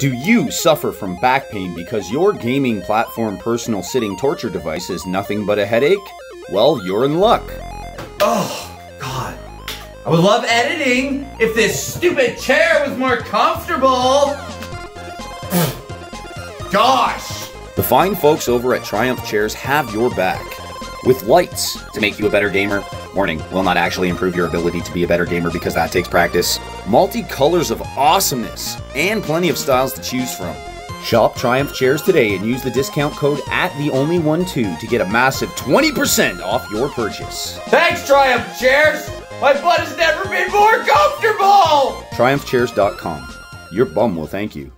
Do you suffer from back pain because your gaming platform personal sitting torture device is nothing but a headache? Well, you're in luck. Oh, God. I would love editing if this stupid chair was more comfortable. Gosh. The fine folks over at Triumph Chairs have your back. With lights to make you a better gamer, warning, will not actually improve your ability to be a better gamer because that takes practice. Multi colors of awesomeness, and plenty of styles to choose from. Shop Triumph Chairs today and use the discount code at the only one two to get a massive 20% off your purchase. Thanks, Triumph Chairs. My butt has never been more comfortable. TriumphChairs.com. Your bum will thank you.